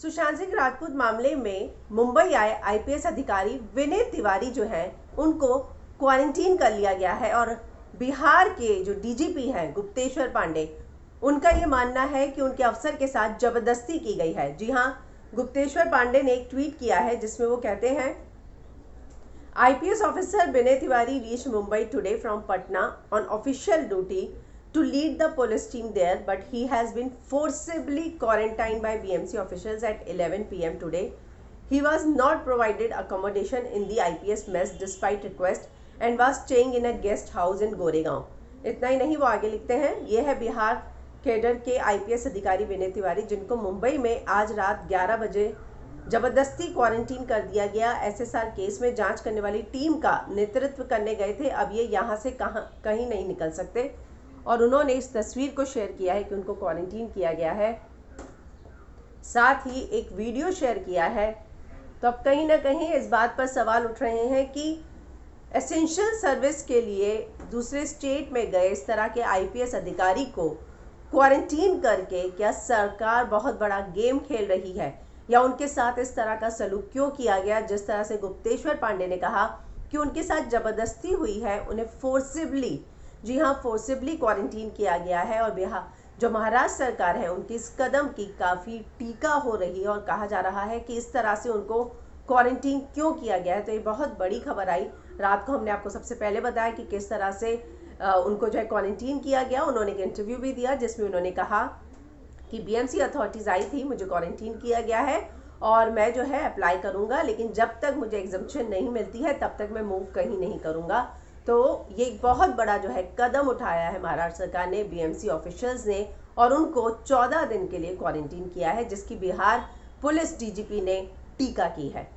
सुशांत सिंह राजपूत मामले में मुंबई आए आईपीएस अधिकारी विनय तिवारी जो हैं, उनको क्वारंटीन कर लिया गया है और बिहार के जो डीजीपी हैं, गुप्तेश्वर पांडे, उनका ये मानना है कि उनके अफसर के साथ ज़बरदस्ती की गई है। जी हाँ गुप्तेश्वर पांडे ने एक ट्वीट किया है जिसमें वो कहते हैं, IPS officer Vinay Tiwari reach Mumbai today from Patna on official duty to lead the police team there but he has been forcibly quarantined by BMC officials at 11 pm today. He was not provided accommodation in the IPS mess despite request and was staying in a guest house in Goregaon. इतना ही नहीं वो आगे लिखते हैं ये है Bihar cadre के IPS अधिकारी विनय तिवारी जिनको मुंबई में आज रात 11 बजे ज़बरदस्ती क्वारंटीन कर दिया गया एसएसआर केस में जाँच करने वाली टीम का नेतृत्व करने गए थे अब ये यहाँ से कहाँ कहीं नहीं निकल सकते और उन्होंने इस तस्वीर को शेयर किया है कि उनको क्वारंटीन किया गया है। साथ ही एक वीडियो शेयर किया है। तो अब कहीं ना कहीं इस बात पर सवाल उठ रहे हैं कि एसेंशियल सर्विस के लिए दूसरे स्टेट में गए इस तरह के आईपीएस अधिकारी को क्वारंटीन करके क्या सरकार बहुत बड़ा गेम खेल रही है? या उनके साथ इस तरह का सलूक क्यों किया गया? जिस तरह से गुप्तेश्वर पांडे ने कहा कि उनके साथ ज़बरदस्ती हुई है, उन्हें फोर्सिबली जी हाँ फोर्सिबली क्वारंटीन किया गया है और बिहार जो महाराष्ट्र सरकार है, उनकी इस कदम की काफ़ी टीका हो रही है और कहा जा रहा है कि इस तरह से उनको क्वारंटीन क्यों किया गया है? तो ये बहुत बड़ी खबर आई। रात को हमने आपको सबसे पहले बताया कि किस तरह से उनको जो है क्वारंटीन किया गया। उन्होंने एक इंटरव्यू भी दिया जिसमें उन्होंने कहा कि बीएमसी अथॉरिटीज़ आई थी, मुझे क्वारंटीन किया गया है और मैं जो है अप्लाई करूँगा, लेकिन जब तक मुझे एग्जामेशन नहीं मिलती है, तब तक मैं मूव कहीं नहीं करूँगा। तो ये एक बहुत बड़ा जो है कदम उठाया है महाराष्ट्र सरकार ने बीएमसी ऑफिशियल्स ने, और उनको 14 दिन के लिए क्वारंटीन किया है, जिसकी बिहार पुलिस डीजीपी ने टीका की है।